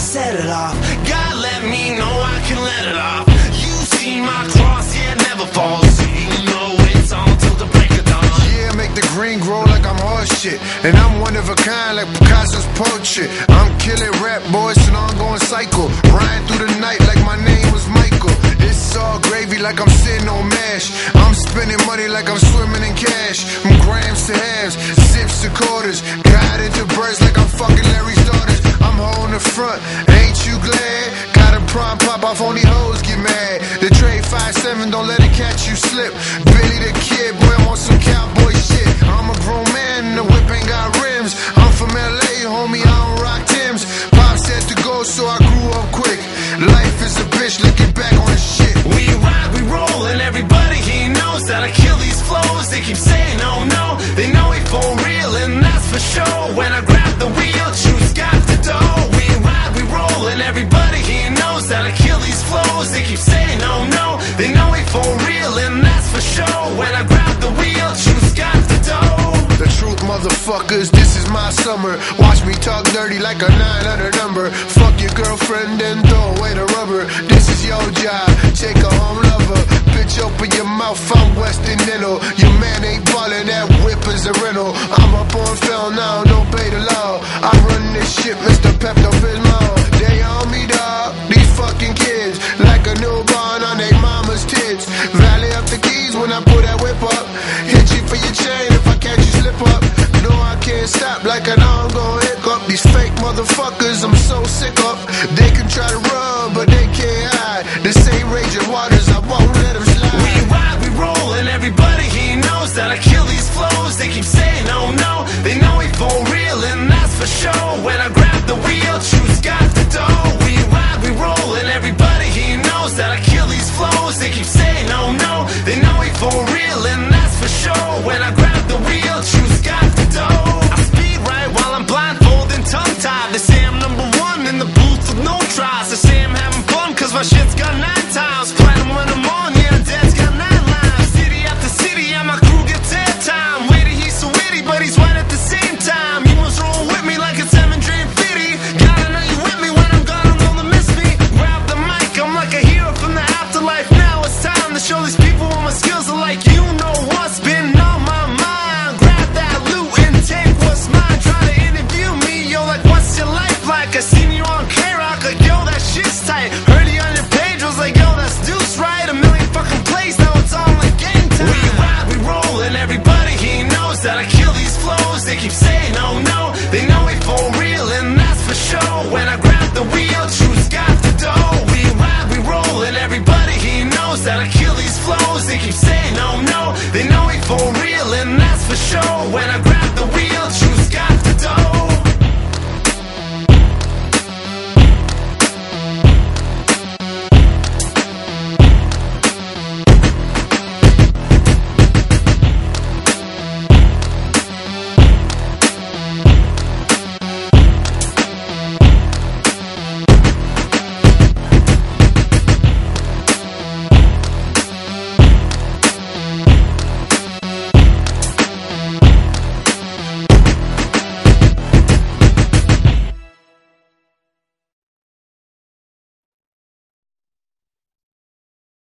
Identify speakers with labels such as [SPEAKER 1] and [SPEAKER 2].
[SPEAKER 1] set it off. God let me know I can let it off. You see my cross, yeah, never falls. You know it's on till the break of dawn.
[SPEAKER 2] Yeah, make the green grow like I'm horse shit. And I'm one of a kind like Picasso's portrait. I'm killing rap boys and I'm going psycho. Riding through the night like my name was Michael. It's all gravy like I'm sitting on mash. I'm spending money like I'm swimming in cash. From grams to halves, zips to quarters. Got into birds like I'm fucking Larry's daughters. The front, ain't you glad? Got a prime pop off, only hoes get mad. The trade 5-7, don't let it catch you slip. Billy the kid, boy, on some cowboy shit. I'm a grown man, the whip ain't got rims. I'm from LA, homie, I don't rock Timbs. Pop said to go, so I grew up quick. Life is a bitch, looking back on the shit.
[SPEAKER 1] We ride, we roll, and everybody he knows that I kill these flows. They keep saying, oh no, they know it for real, and that's for sure. They keep saying, oh no, they know it for real, and that's for sure. When I grab the wheel, Truth's got the dough.
[SPEAKER 2] The truth, motherfuckers, this is my summer. Watch me talk dirty like a 900 number. Fuck your girlfriend and throw away the rubber. This is your job, take a home lover. Bitch, open your mouth, I'm Western Dental. Your man ain't ballin', that whip is a rental. I'm up on film now, don't obey the law. I run this shit, Mr. Pepto like an ongoing hiccup. These fake motherfuckers, I'm so sick of. They can try to run, but they can't hide. The same raging waters, I won't let them slide.
[SPEAKER 1] We ride, we roll, and everybody he knows that I kill these flows. They keep saying, oh no, they know it for real, and that's for sure. When I grab the wheel, Truth's no tries. They say I'm having fun cause my shit's got nine times. say no, no. They know it for real and that's for sure. When I grab the wheel, Truth's